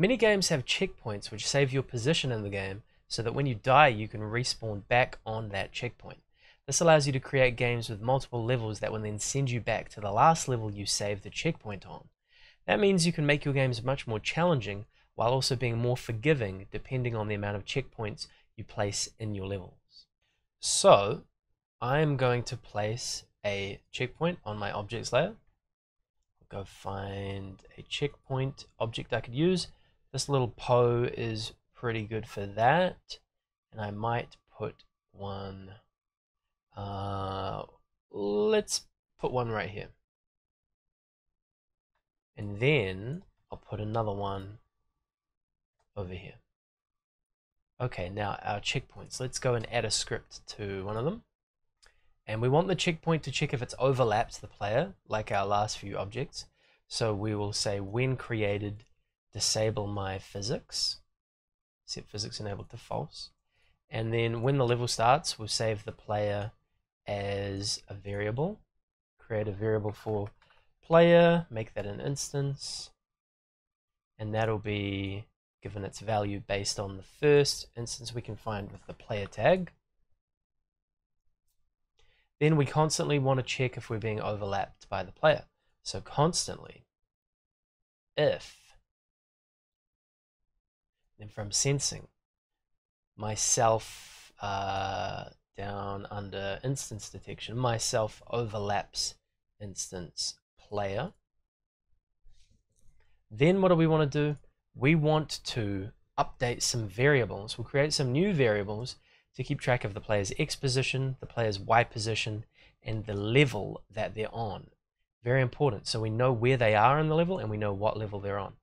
Many games have checkpoints which save your position in the game so that when you die you can respawn back on that checkpoint. This allows you to create games with multiple levels that will then send you back to the last level you saved the checkpoint on. That means you can make your games much more challenging while also being more forgiving depending on the amount of checkpoints you place in your levels. So, I'm going to place a checkpoint on my objects layer. I'll go find a checkpoint object I could use. This little Poe is pretty good for that. And I might put one uh, let's put one right here. And then I'll put another one over here. Okay, now our checkpoints. Let's go and add a script to one of them. And we want the checkpoint to check if it's overlapped the player, like our last few objects. So we will say when created, disable my physics, set physics enabled to false. And then when the level starts, we'll save the player as a variable. Create a variable for player, make that an instance, and that'll be given its value based on the first instance we can find with the player tag. Then we constantly want to check if we're being overlapped by the player. So constantly, if, then from sensing, myself uh, down under instance detection, myself overlaps instance player. Then what do we want to do? We want to update some variables. We'll create some new variables to keep track of the player's X position, the player's Y position, and the level that they're on. Very important. So we know where they are in the level and we know what level they're on.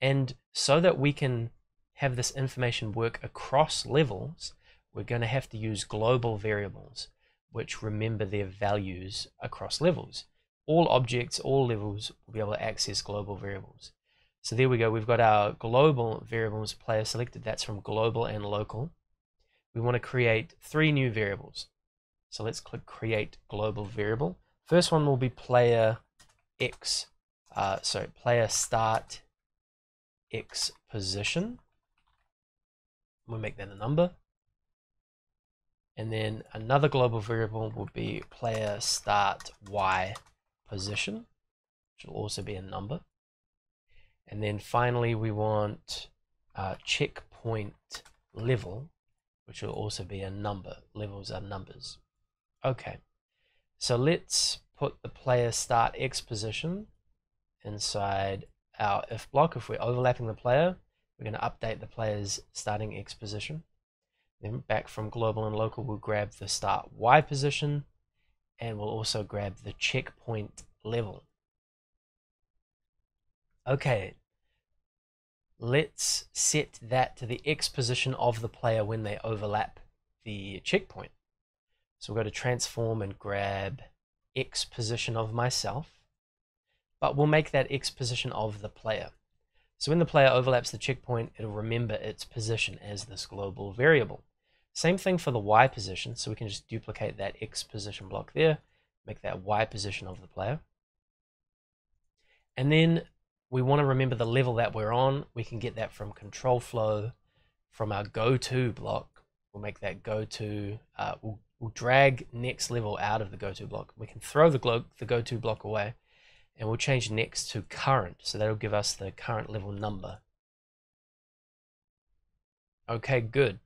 And so that we can have this information work across levels, we're going to have to use global variables which remember their values across levels. All objects, all levels will be able to access global variables. So there we go, we've got our global variables player selected, that's from global and local. We want to create three new variables. So let's click create global variable. First one will be player x, uh, sorry, player start x position. We'll make that a number. And then another global variable will be player start y position, which will also be a number. And then finally we want uh, checkpoint level, which will also be a number. Levels are numbers. Okay, so let's put the player start x position inside our if block. If we're overlapping the player, we're going to update the player's starting x position. Then back from global and local, we'll grab the start Y position and we'll also grab the checkpoint level. Okay, let's set that to the X position of the player when they overlap the checkpoint. So we'll go to transform and grab X position of myself, but we'll make that X position of the player. So when the player overlaps the checkpoint, it'll remember its position as this global variable. Same thing for the Y position, so we can just duplicate that X position block there, make that Y position of the player. And then we want to remember the level that we're on. We can get that from control flow from our go to block. We'll make that go to, uh, we'll, we'll drag next level out of the go to block. We can throw the, the go to block away and we'll change next to current. So that'll give us the current level number. Okay, good.